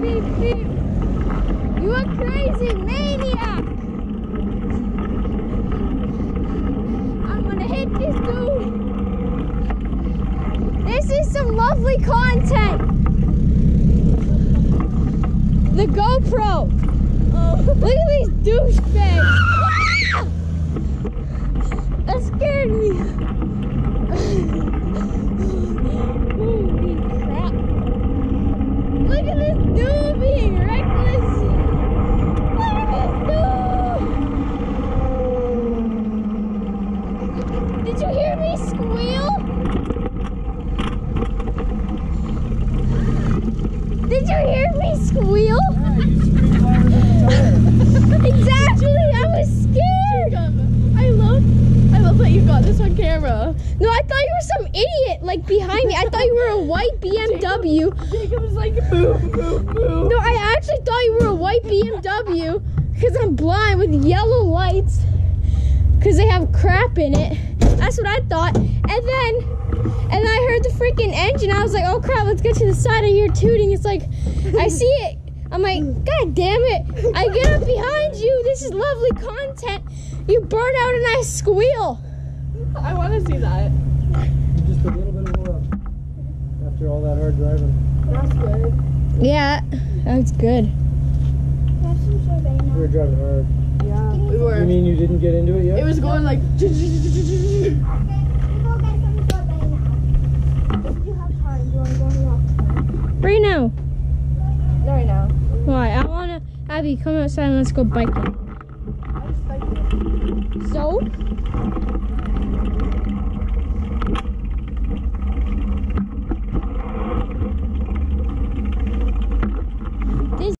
beep, beep, beep. You are crazy maniac. I'm gonna hit this dude. This is some lovely content. The GoPro. Oh. Look at these douchebags. Did you hear me squeal? Did you hear me squeal? exactly. I was scared. I love, I love that you got this on camera. No, I thought you were some idiot like behind me. I thought you were a white BMW. Jacob was like, move, move, move. No, I actually thought you were a white BMW because I'm blind with yellow lights because they have crap in it. That's what I thought. And then, and then I heard the freaking engine. I was like, oh crap, let's get to the side. I hear tooting. It's like, I see it. I'm like, God damn it. I get up behind you. This is lovely content. You burn out and I squeal. I want to see that. Just a little bit of oil after all that hard driving. That's good. Yeah, that's good. We were driving hard. Yeah, we were. You mean you didn't get into it yet? It was going like. Right now. Right now. Why? I wanna Abby come outside and let's go biking. So